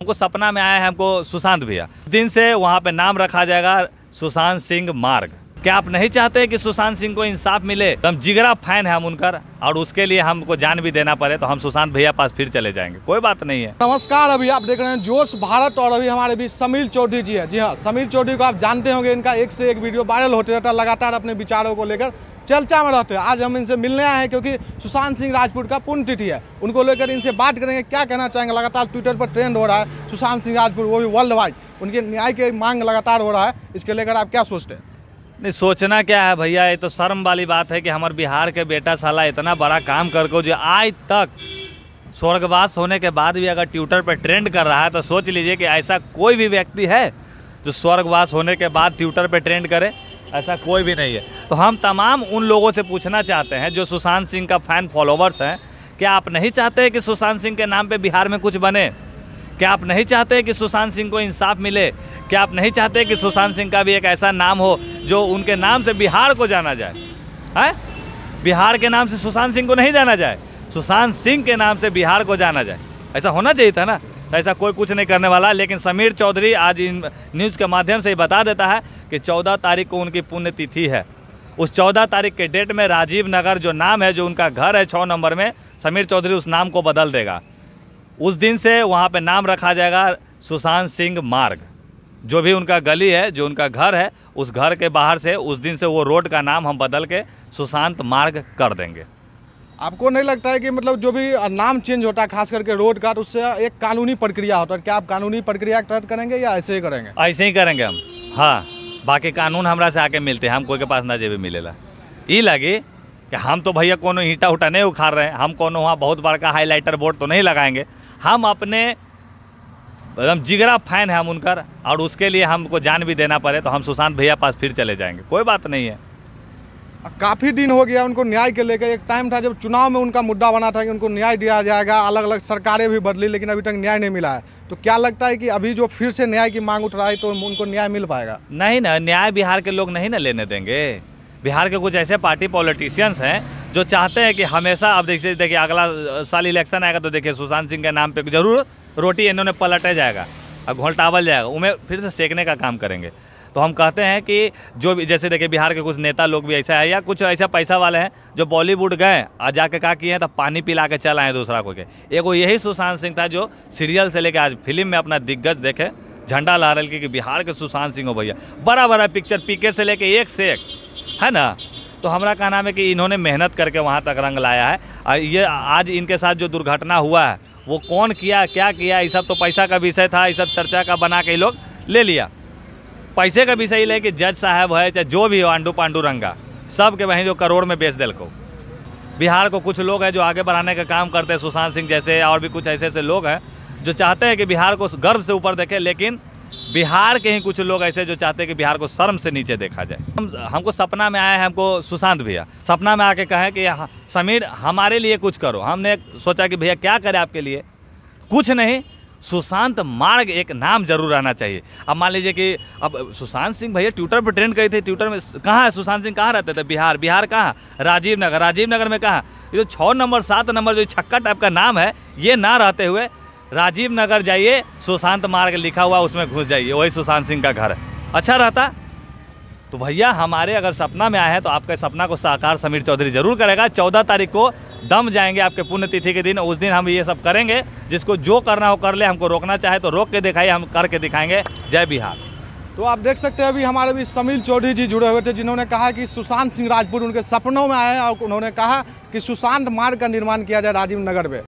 हमको सपना में आया है हमको सुशांत भैया। दिन से वहाँ पे नाम रखा जाएगा सुशांत सिंह मार्ग। क्या आप नहीं चाहते कि सुशांत सिंह को इंसाफ मिले? तो हम जिगरा फ़ैन है हम उनका, और उसके लिए हमको जान भी देना पड़े तो हम सुशांत भैया पास फिर चले जाएँगे। कोई बात नहीं है। नमस्कार, अभी आप देख रहे हैं जोश भारत, और अभी हमारे बीच समीर चौधरी जी है। जी हाँ समीर चौधरी को आप जानते होंगे, इनका एक से एक वीडियो वायरल होते रहता है, लगातार अपने विचारों को लेकर। चर्चा में रहते हैं। आज हम इनसे मिलने आए हैं क्योंकि सुशांत सिंह राजपूत का पुण्यतिथि है। उनको लेकर इनसे बात करेंगे, क्या कहना चाहेंगे? लगातार ट्विटर पर ट्रेंड हो रहा है। सुशांत सिंह राजपूत, वो भी वर्ल्ड वाइड उनके न्याय की मांग लगातार हो रहा है। इसके लेकर आप क्या सोचते हैं? नहीं, सोचना क्या है भैया? ये तो शर्म वाली बात है कि हमारे बिहार के बेटा साला इतना बड़ा काम करके जो आज तक स्वर्गवास होने के बाद भी अगर ट्विटर पर ट्रेंड कर रहा है तो सोच लीजिए कि ऐसा कोई भी व्यक्ति है जो स्वर्गवास होने के बाद ट्विटर पर ट्रेंड करे। ऐसा कोई भी नहीं है। तो हम तमाम उन लोगों से पूछना चाहते हैं जो सुशांत सिंह का फ़ैन फॉलोवर्स हैं, क्या आप नहीं चाहते कि सुशांत सिंह के नाम पे बिहार में कुछ बने? क्या आप नहीं चाहते कि सुशांत सिंह को इंसाफ मिले? क्या आप नहीं चाहते कि सुशांत सिंह का भी एक ऐसा नाम हो जो उनके नाम से बिहार को जाना जाए? हैं? बिहार के नाम से सुशांत सिंह को नहीं जाना जाए? सुशांत सिंह के नाम से बिहार को जाना जाए। ऐसा होना चाहिए था ना? तो ऐसा कोई कुछ नहीं करने वाला, लेकिन समीर चौधरी आज इन न्यूज़ के माध्यम से ही बता देता है कि चौदह तारीख को उनकी पुण्यतिथि है। उस चौदह तारीख के डेट में राजीव नगर जो नाम है, जो उनका घर है छः नंबर में, समीर चौधरी उस नाम को बदल देगा। उस दिन से वहाँ पर नाम रखा जाएगा सुशांत सिंह मार्ग। जो भी उनका गली है, जो उनका घर है, उस घर के बाहर से उस दिन से वो रोड का नाम हम बदल के सुशांत मार्ग कर देंगे। आपको नहीं लगता है कि मतलब जो भी नाम चेंज होता है, खास करके रोड का उससे एक कानूनी प्रक्रिया होता है? क्या आप कानूनी प्रक्रिया के तहत करेंगे या ऐसे ही करेंगे? ऐसे ही करेंगे हम। हाँ बाकी कानून हमरा से आके मिलते हैं। हम कोई के पास ना जेबी मिलेला। ई लगी कि हम तो भैया कोनो ईंटा उटा नहीं उखाड़ रहे हैं। हम कोनो वहाँ बहुत बड़का हाईलाइटर बोर्ड तो नहीं लगाएँगे। हम अपने एकदम जिगरा फ़ैन है हम उनकर, और उसके लिए हमको जान भी देना पड़े तो हम सुशांत भैया पास फिर चले जाएँगे। कोई बात नहीं है। काफ़ी दिन हो गया उनको न्याय के लेकर एक टाइम था जब चुनाव में उनका मुद्दा बना था कि उनको न्याय दिया जाएगा अलग अलग सरकारें भी बदली, लेकिन अभी तक न्याय नहीं मिला है। तो क्या लगता है कि अभी जो फिर से न्याय की मांग उठ रहा है तो उनको न्याय मिल पाएगा? नहीं ना, न्याय बिहार के लोग नहीं ना लेने देंगे। बिहार के कुछ ऐसे पार्टी पॉलिटिशियंस हैं, जो चाहते हैं कि हमेशा, अब देखिए देखिए, अगला साल इलेक्शन आएगा तो देखिए, सुशांत सिंह के नाम पे ज़रूर रोटी इन्होंने पलटे जाएगा, और घोलटावल जाएगा उन्हें फिर से सेकने का काम करेंगे। तो हम कहते हैं कि जो भी जैसे देखिए, बिहार के कुछ नेता लोग भी ऐसा है या कुछ ऐसा पैसा वाले हैं जो बॉलीवुड गए और जाके क्या किए तो पानी पिला के चल आए दूसरा को के। एगो यही सुशांत सिंह था जो सीरियल से लेके आज फ़िल्म में अपना दिग्गज देखे, झंडा लहरा के कि बिहार के सुशांत सिंह हो भैया। बड़ा बड़ा पिक्चर पीके से लेके एक से एक, है ना? तो हमारा कहना है कि इन्होंने मेहनत करके वहाँ तक रंग लाया है। और ये आज इनके साथ जो दुर्घटना हुआ है, वो कौन किया, क्या किया, ये सब तो पैसा का विषय था, ये सब चर्चा का बना के लोग ले लिया। पैसे का विषय ले कि जज साहब है चाहे जो भी हो आंडू पांडू रंगा सब के वहीं जो करोड़ में बेच दिल को बिहार को कुछ लोग हैं जो आगे बढ़ाने का काम करते हैं सुशांत सिंह जैसे और भी कुछ ऐसे ऐसे लोग हैं जो चाहते हैं कि बिहार को गर्व से ऊपर देखें लेकिन बिहार के ही कुछ लोग ऐसे जो चाहते हैं कि बिहार को शर्म से नीचे देखा जाए। हम हमको सपना में आया है हमको सुशांत भैया सपना में आके कहें कि हाँ, समीर हमारे लिए कुछ करो। हमने सोचा कि भैया क्या करें आपके लिए? कुछ नहीं सुशांत मार्ग एक नाम ज़रूर आना चाहिए। अब मान लीजिए कि अब सुशांत सिंह भैया ट्विटर पर ट्रेंड करे थे, ट्विटर में कहाँ है? सुशांत सिंह कहाँ रहते थे? बिहार बिहार कहाँ? राजीव नगर राजीव नगर में कहाँ? ये जो छः नंबर, सात नंबर जो छक्का टाइप का नाम है, ये ना रहते हुए राजीव नगर जाइए, सुशांत मार्ग लिखा हुआ उसमें घुस जाइए, वही सुशांत सिंह का घर है। अच्छा रहता? तो भैया, हमारे अगर सपना में आए हैं तो आपके सपना को साकार समीर चौधरी ज़रूर करेगा। चौदह तारीख को दम जाएँगे आपके पुण्यतिथि के दिन, उस दिन हम ये सब करेंगे। जिसको जो करना हो कर ले, हमको रोकना चाहे तो रोक के दिखाइए, हम करके दिखाएँगे। जय बिहार। तो आप देख सकते हैं अभी हमारे भी समील चौधरी जी जुड़े हुए थे, जिन्होंने कहा कि सुशांत सिंह राजपूत उनके सपनों में आए और उन्होंने कहा कि सुशांत मार्ग का निर्माण किया जाए राजीव नगर में।